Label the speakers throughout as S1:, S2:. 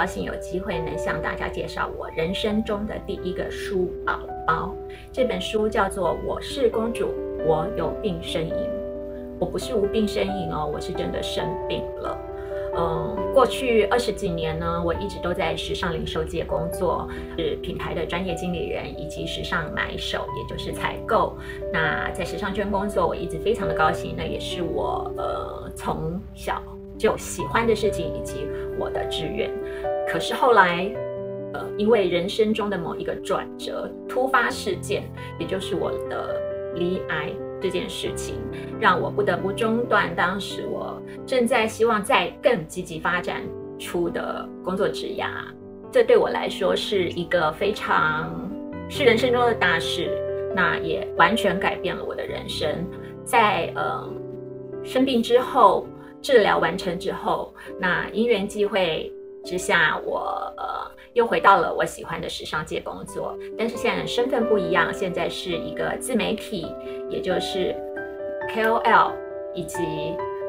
S1: 高兴有机会能向大家介绍我人生中的第一个书宝宝。这本书叫做《我是公主，我有病呻吟》。我不是无病呻吟哦，我是真的生病了。嗯，过去二十几年呢，我一直都在时尚零售界工作，是品牌的专业经理人以及时尚买手，也就是采购。那在时尚圈工作，我一直非常的高兴，那也是我呃从小就喜欢的事情以及我的志愿。可是后来，呃，因为人生中的某一个转折、突发事件，也就是我的离癌。这件事情让我不得不中断当时我正在希望再更积极发展出的工作职涯，这对我来说是一个非常是人生中的大事，那也完全改变了我的人生。在呃生病之后，治疗完成之后，那因缘际会之下，我呃。又回到了我喜欢的时尚界工作，但是现在身份不一样，现在是一个自媒体，也就是 KOL 以及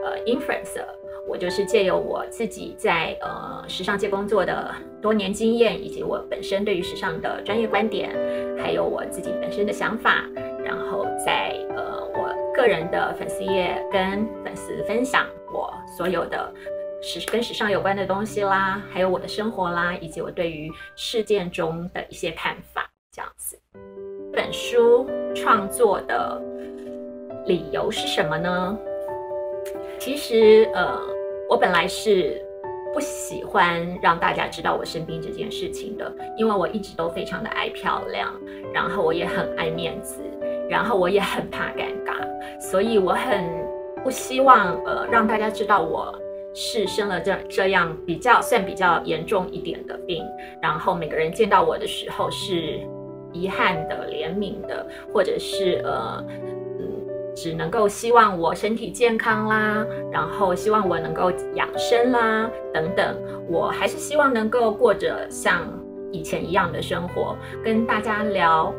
S1: 呃 influencer。我就是借由我自己在呃时尚界工作的多年经验，以及我本身对于时尚的专业观点，还有我自己本身的想法，然后在呃我个人的粉丝页跟粉丝分享我所有的。时跟时尚有关的东西啦，还有我的生活啦，以及我对于事件中的一些看法，这样子。这本书创作的理由是什么呢？其实，呃，我本来是不喜欢让大家知道我生病这件事情的，因为我一直都非常的爱漂亮，然后我也很爱面子，然后我也很怕尴尬，所以我很不希望呃让大家知道我。是生了这这样比较算比较严重一点的病，然后每个人见到我的时候是遗憾的、怜悯的，或者是呃嗯，只能够希望我身体健康啦，然后希望我能够养生啦等等。我还是希望能够过着像以前一样的生活，跟大家聊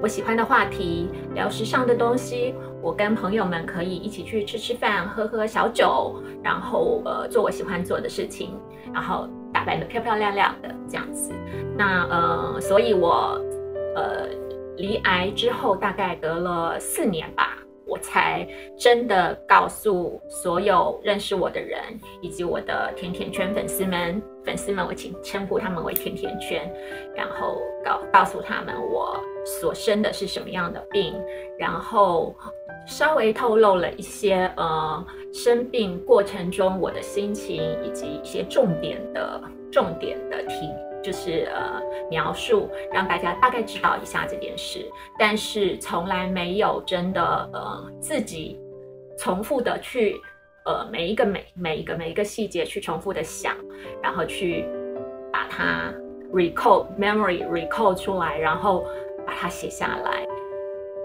S1: 我喜欢的话题，聊时尚的东西。我跟朋友们可以一起去吃吃饭、喝喝小酒，然后呃做我喜欢做的事情，然后打扮的漂漂亮亮的这样子。那呃，所以我呃离癌之后大概隔了四年吧，我才真的告诉所有认识我的人，以及我的甜甜圈粉丝们，粉丝们我请称呼他们为甜甜圈，然后告告诉他们我所生的是什么样的病，然后。稍微透露了一些呃生病过程中我的心情以及一些重点的重点的题，就是呃描述，让大家大概知道一下这件事。但是从来没有真的呃自己重复的去呃每一个每每一个每一个细节去重复的想，然后去把它 recall memory recall 出来，然后把它写下来。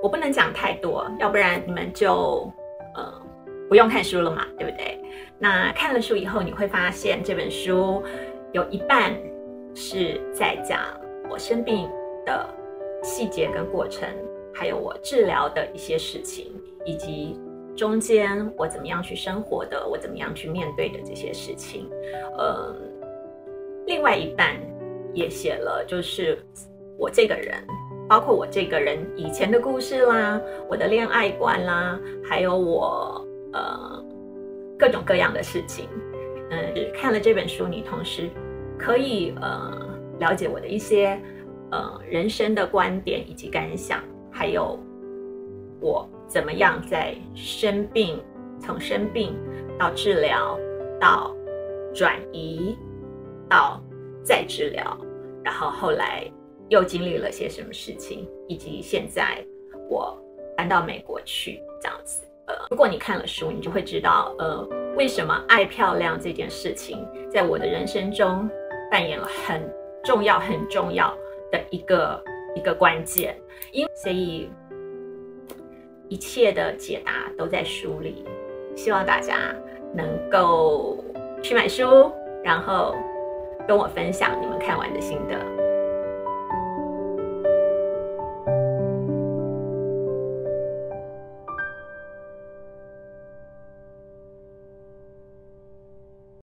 S1: 我不能讲太多，要不然你们就呃不用看书了嘛，对不对？那看了书以后，你会发现这本书有一半是在讲我生病的细节跟过程，还有我治疗的一些事情，以及中间我怎么样去生活的，我怎么样去面对的这些事情。嗯，另外一半也写了，就是我这个人。包括我这个人以前的故事啦，我的恋爱观啦，还有我呃各种各样的事情，嗯，看了这本书，你同时可以呃了解我的一些呃人生的观点以及感想，还有我怎么样在生病，从生病到治疗，到转移，到再治疗，然后后来。又经历了些什么事情，以及现在我搬到美国去这样子。呃，如果你看了书，你就会知道，呃，为什么爱漂亮这件事情在我的人生中扮演了很重要、很重要的一个一个关键。因所以一切的解答都在书里，希望大家能够去买书，然后跟我分享你们看完的心得。